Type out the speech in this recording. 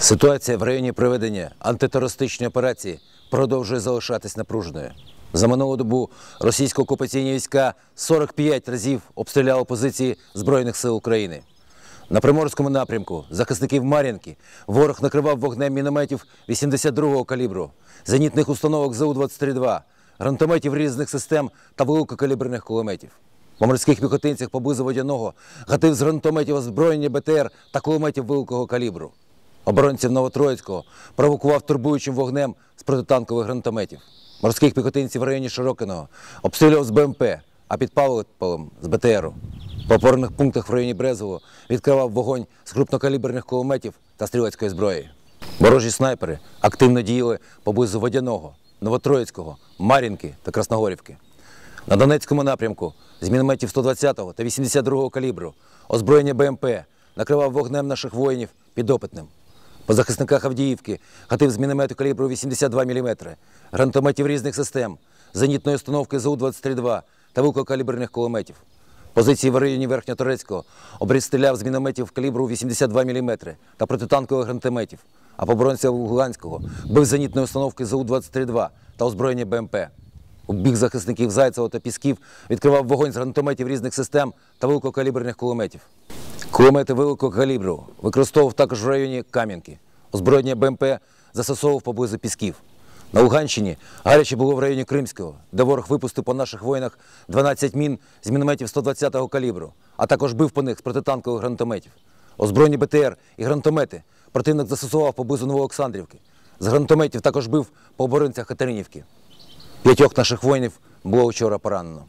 Ситуація в районі проведення антитерористичної операції продовжує залишатись напруженою. За минулу добу російсько окупаційні війська 45 разів обстріляли позиції Збройних сил України. На Приморському напрямку захисників Мар'їнки ворог накривав вогнем мінометів 82-го калібру, зенітних установок ЗУ-23-2, гранатометів різних систем та великокаліберних кулеметів. По морських піхотинцях поблизу водяного гатив з гранатометів озброєння БТР та кулеметів великого калібру. Оборонців Новотроїцького провокував турбуючим вогнем з протитанкових гранатометів. Морських піхотинців в районі Широкиного обстрілював з БМП, а під Павловим з БТРу. По опорних пунктах в районі Брезово відкривав вогонь з крупнокаліберних кулеметів та стрілецької зброї. Ворожі снайпери активно діяли поблизу Водяного, Новотроїцького, Мар'їнки та Красногорівки. На Донецькому напрямку з мінометів 120-го та 82-го калібру озброєння БМП накривав вогнем наших воїнів підопитним. По захисниках Авдіївки гатив з міномету калібру 82 мм, гранатометів різних систем, зенітної установки ЗУ-23-2 та великокаліберних кулеметів. Позиції в районі Верхньоторецького обстріляв з мінометів калібру 82 мм та протитанкових гранатометів, а по оборонцям Луганського бив зенітної установки ЗУ-23-2 та озброєння БМП. У бік захисників Зайцева та Пісків відкривав вогонь з гранатометів різних систем та великокаліберних кулеметів. Кулемети великого калібру використовував також в районі Кам'янки. Озброєння БМП застосовував поблизу Пісків. На Луганщині гаряче було в районі Кримського, де ворог випустив по наших воїнах 12 мін з мінометів 120-го калібру, а також бив по них з протитанкових гранатометів. Озброєні БТР і гранатомети противник застосував поблизу Новоолександрівки. З гранатометів також бив по оборонцях Катеринівки. П'ятьох наших воїнів було вчора поранено.